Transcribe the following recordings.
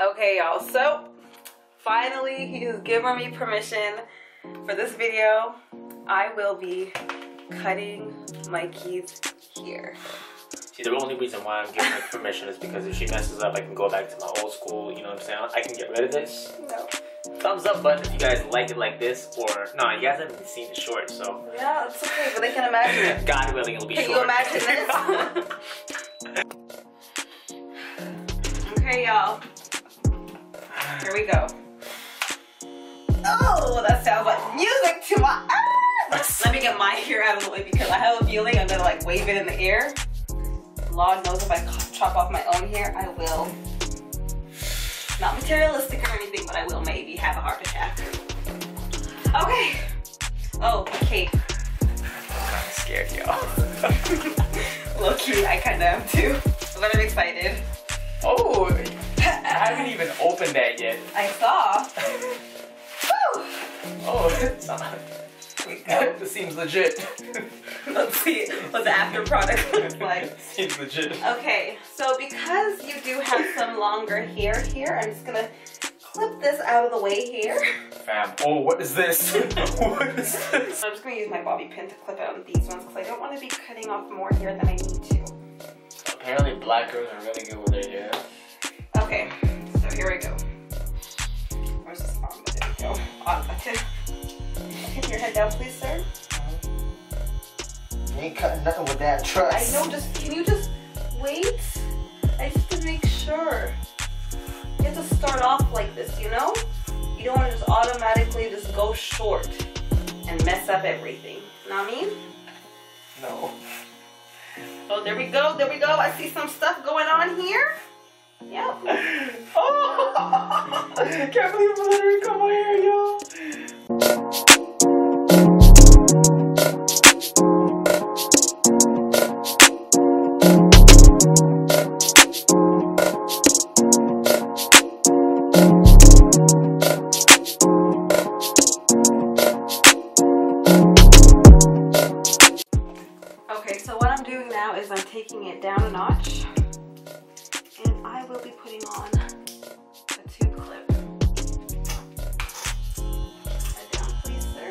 Okay, y'all. So finally, he he's given me permission for this video. I will be cutting my Mikee's hair. See, the only reason why I'm giving her permission is because if she messes up, I can go back to my old school. You know what I'm saying? I can get rid of this. No. Thumbs up button if you guys like it like this, or no, you guys haven't seen the short, so Yeah, it's okay, but they can imagine it. God willing, it'll be Can short. you imagine this? okay, y'all. Here we go. Oh, that sounds like music to my ears. Let me get my hair out of the way because I have a feeling I'm gonna like wave it in the air. Lord knows if I chop off my own hair, I will. Not materialistic or anything, but I will maybe have a heart attack. Okay. Oh, cape. I'm scared, y'all. Low key, I kinda am too. But I'm excited. oh, I haven't even opened that yet. I saw. Oh, it's not. this seems legit. Let's see what the after product looks like. seems legit. Okay, so because you do have some longer hair here, I'm just gonna clip this out of the way here. Fam. Oh, what is this? what is this? I'm just gonna use my bobby pin to clip out these ones because I don't want to be cutting off more hair than I need to. Apparently, black girls are really good with their hair. Okay, so here we go. Where's this on? There we go. On button. Your head down, please, sir. You ain't cutting nothing with that I know, just can you just wait? I just to make sure. You have to start off like this, you know? You don't want to just automatically just go short and mess up everything. Know what I mean? No. Oh, there we go, there we go. I see some stuff going on here. Yep. Oh! I can't believe I'm letting her my hair, y'all. Okay, so what I'm doing now is I'm taking it down a notch. Putting on a tube clip. Head down, please, sir.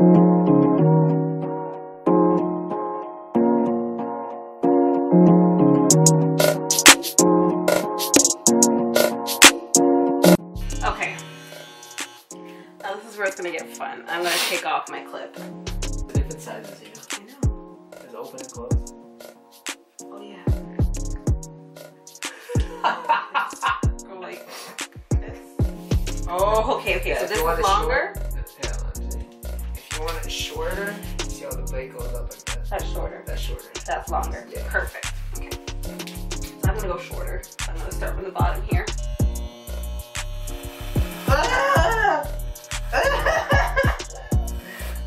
Okay. Longer. Yeah. Perfect. Okay. So I'm gonna go shorter. So I'm gonna start from the bottom here. Ah!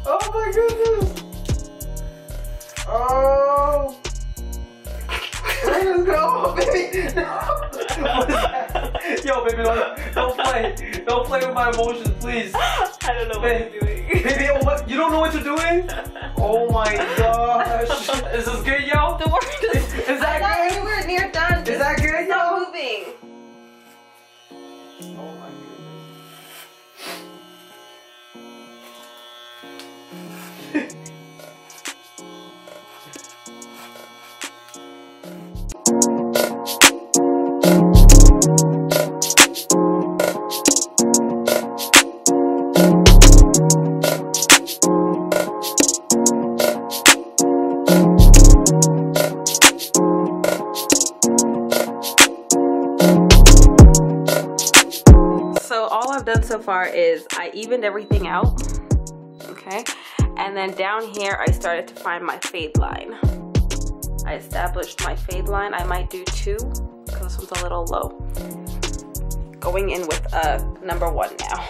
oh my goodness! Oh! Let us go, baby! what is that? Yo, baby, don't, don't play. Don't play with my emotions, please. I don't know what I'm doing. Baby, what? You don't know what you're doing? Oh my gosh. Is this good, yo? Don't worry. Is, is that not good? anywhere near done. Is that good, yo? moving. Oh my goodness. Evened everything out. Okay. And then down here I started to find my fade line. I established my fade line. I might do two because this one's a little low. Going in with a number one now.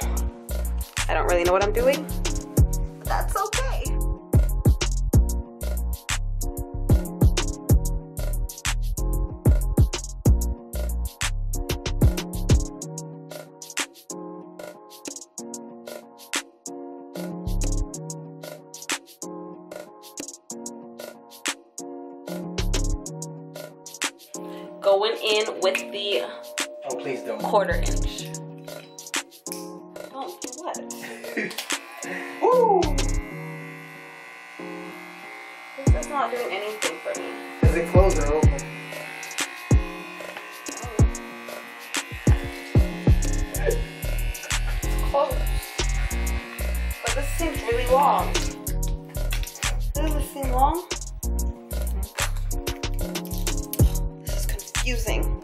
I don't really know what I'm doing. But that's okay. Going in with the Oh, please don't. quarter inch. Don't do what? Woo! This is not doing anything for me. Is it closed or open? It's close. But this seems really long. Does this seem long? Confusing.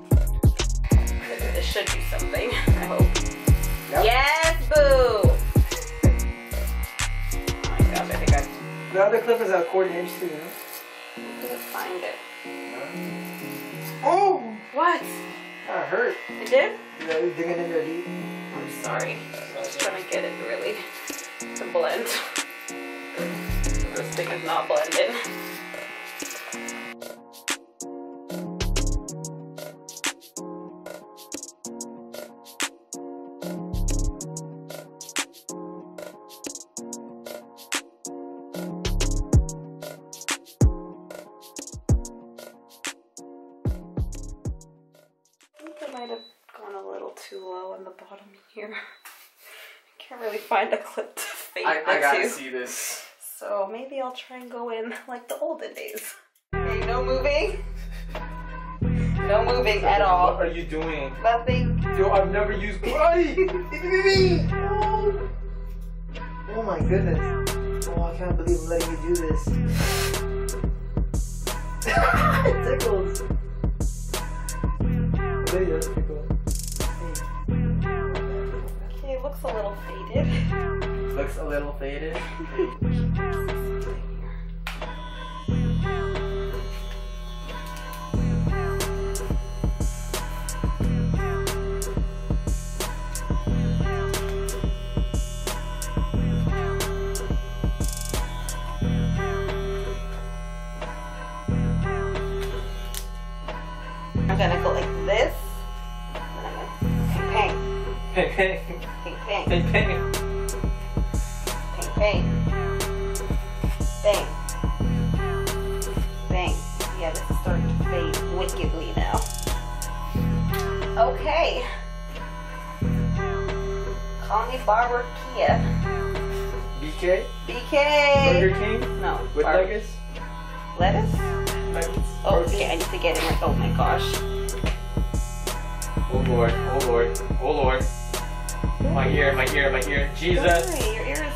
This should do something, I hope. Yep. Yes, boo! Oh my gosh, I think I The other clip is a quarter inch too, you know? couldn't find it. Oh! What? That hurt. It did? You know, you're digging in there deep. I'm sorry. I was trying to get it really to blend. This thing is not blending. Here. I can't really find a clip to fade I, the I gotta see this. So maybe I'll try and go in like the olden days. Okay, no moving. No moving at all. What all. are you doing? Nothing. Yo, I've never used. Ay! oh. oh my goodness. Oh, I can't believe I'm letting you do this. it tickles. Looks a little faded. I'm gonna go like this. And I'm gonna ping Hey, hey, ping ping hey, ping hey. ping ping bang bang. Yeah, this is starting to fade wickedly now. Okay. Call me Barbara Kiah. BK? BK. Burger King? No. With Bar- nuggets? Lettuce? Nuggets? Oh, okay. I need to get in. Like, oh my gosh. Oh lord, oh lord, oh lord. My ear, my ear, my ear. Jesus. Don't your ear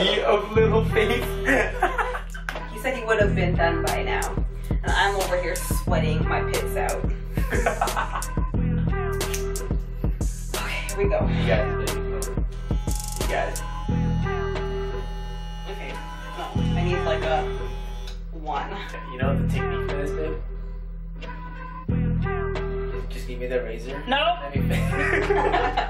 Ye of little faith. He said he would have been done by now. And I'm over here sweating my pits out. Okay, here we go. you got it. You got it. Okay. Oh, I need like a one. You know the technique for this, babe? Just, just give me the razor. No.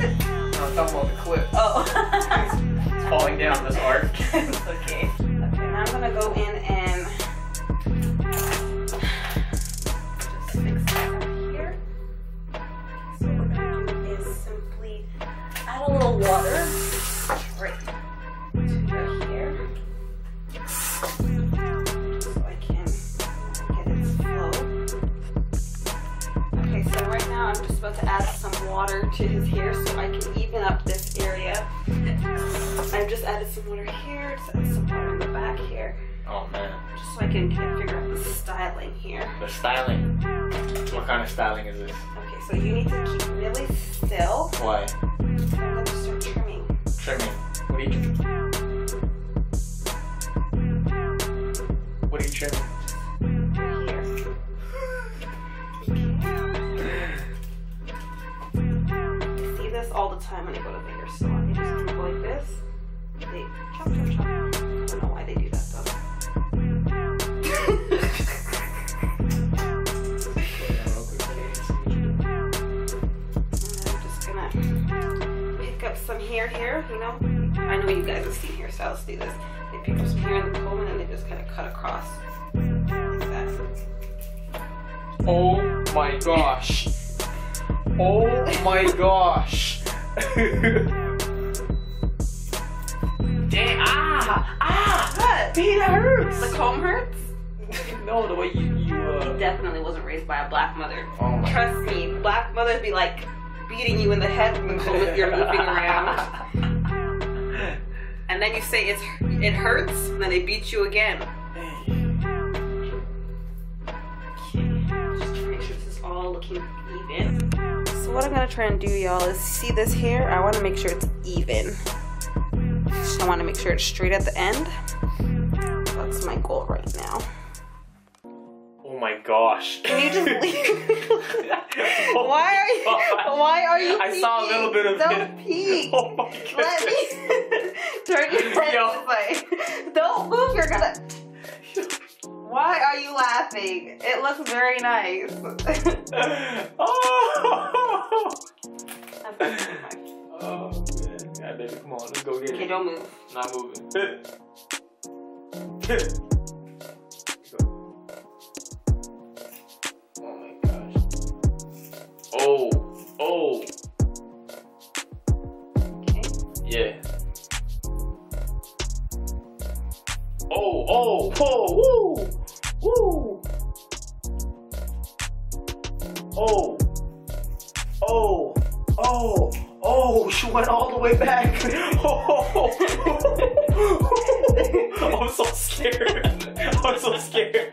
No, I'm talking about the clip. Oh. It's falling down, this arc. okay. Water here, just added some water in the back here, Oh man, just so I can kind of figure out the styling here. the styling. What kind of styling is this? Okay, so you need to keep really still. Why? I'm gonna start trimming. Trimming. What are you? What are you trimming? I see this all the time when I go to the hair salon. They just go like this. They some hair here, you know? I know you guys have seen hairstylists do this. They pick up some hair in the comb and then they just kind of cut across. Like. Oh my gosh. Oh my gosh. Dang, ah, ah, What? Hey, that hurts. The comb hurts? no, the way you, you, uh. Definitely wasn't raised by a black mother. Oh my Trust me, black mothers be like beating you in the head with the comb if you're moving around. And then you say it's it hurts, and then they beat you again. Just to make sure this is all looking even. So what I'm gonna try and do, y'all, is see this here. I want to make sure it's even. So I want to make sure it's straight at the end. That's my goal right now. Oh my gosh. Can you just leave? Oh why are you? God. Why are you? I saw a little bit of Don't it. peek. Oh my goodness. Let me turn your head Yo. this way. Don't move. You're gonna. Why are you laughing? It looks very nice. oh. okay, oh man. Yeah, baby, come on, let's go get it. don't move. Not moving. Oh, oh, woo, woo. Oh, oh, oh, oh, she went all the way back. Oh, I'm so scared. I'm so scared.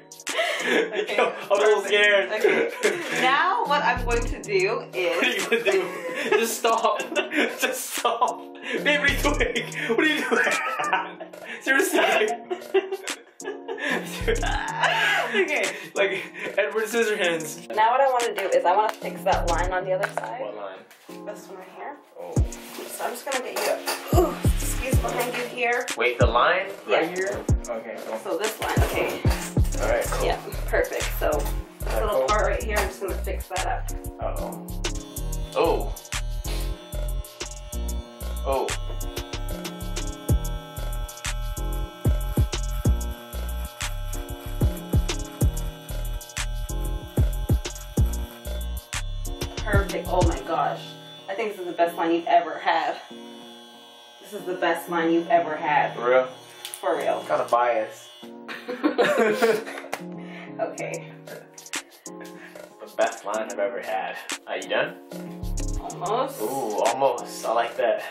Yo, I'm so scared. Okay. Now what I'm going to do What are you is. gonna do? Just stop. Just stop. Babe, what are you doing? What are you doing? Seriously. okay. Like Edward Scissorhands. Now what I want to do is I want to fix that line on the other side. What line? This one right here. Oh. So I'm just gonna get you. Ooh, squeeze behind you here. Wait, the line Yeah. right here? Okay, cool. So this line, okay. Alright, cool. Yeah, perfect. So this Alright, little cool. part right here, I'm just gonna fix that up. Uh-oh. Oh. Oh. Perfect. Oh my gosh. I think this is the best line you've ever had. This is the best line you've ever had. For real? For real. Kind of biased. okay. the best line I've ever had. Are you done? Almost. Ooh, almost. I like that.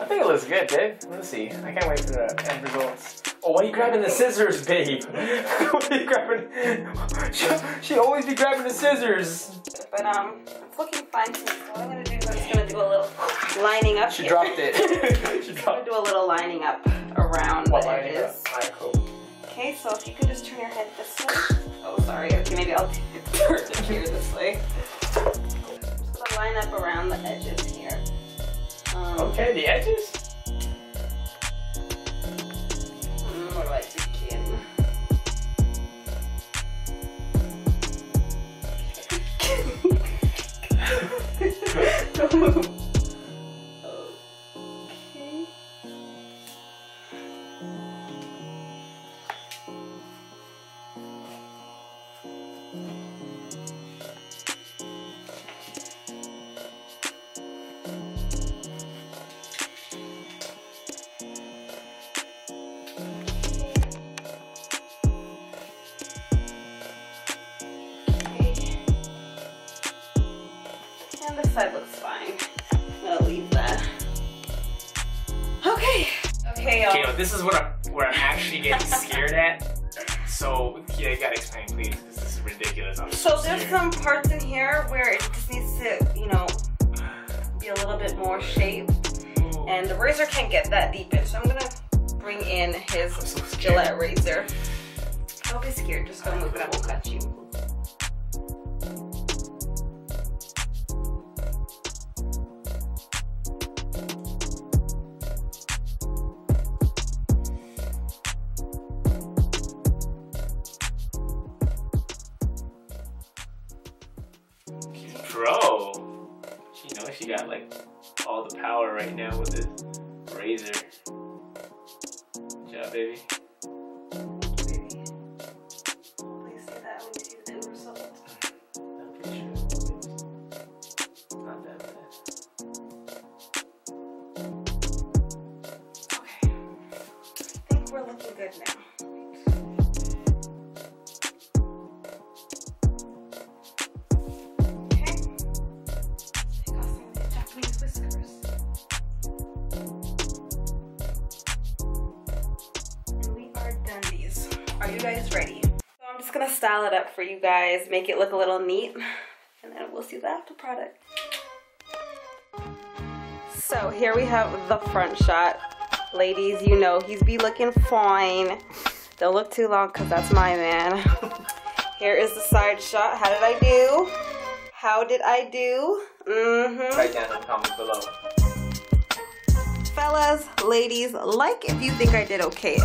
I think it looks good, babe. Let's see. I can't wait for the end results. Oh, why are you grabbing the scissors, babe? why are you grabbing? She, she always be grabbing the scissors. But um, it's looking fine. So what I'm gonna do is I'm just gonna do a little lining up. She here. dropped it. she dropped. I'm gonna do a little lining up around What edges. Cool. Okay, so if you could just turn your head this way. Oh, sorry. Okay, maybe I'll turn it here this way. Line up around the edges here. Um, Okay, the edges? mm, Where do I begin? Don't move. Okay, Okay, y'all. no, this is what I'm where I'm actually getting scared at. So yeah, you gotta explain, please. This is ridiculous. I'm So so there's some parts in here where it just needs to, you know, be a little bit more shaped. Ooh. And the razor can't get that deep in, so I'm gonna bring in his so. Gillette razor. Don't be scared, just don't move it, I will cut you. Style it up for you guys, make it look a little neat, and then we'll see the after product. So here we have the front shot. Ladies, you know he's be looking fine. Don't look too long because that's my man. Here is the side shot. How did I do? How did I do? Mm-hmm. Write down in the comments below. Fellas, ladies, like if you think I did okay.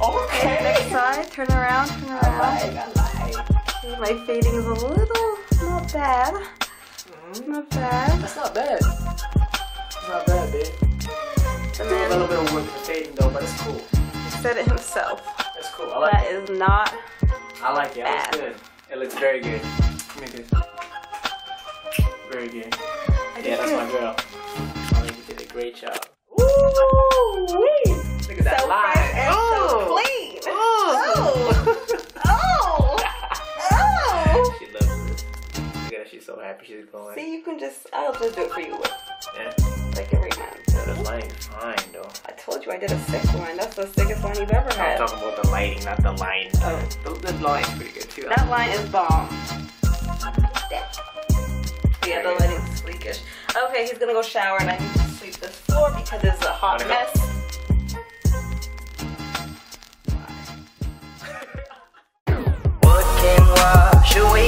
Oh, Okay, next side. Turn around, turn around. I like. Okay, my fading is a little not bad. Not bad. That's not bad. That's not bad, babe. And A little bit of work for fading though, but it's cool. he said it himself. That's cool. I like That it. is not I like it. It looks good. It looks very good. Give me this. Very good. I Yeah, that's good. my girl. I think you did a great job. Ooh, wee. Look at that so line. Oh. Oh. Oh. Oh. she loves it. Look at her. She's so happy she's going. See, you can just, I'll just do it for you Yeah. like every month. Yeah, the lighting is fine though. I told you I did a sick one. That's the sickest one you've ever had. I'm talking about the lighting, not the line. Oh. The, the line's pretty good too. That line is bomb. Yeah, the lighting's sleekish. Okay, he's gonna go shower and I need to sweep this floor because it's a hot Wanna go? mess. situation.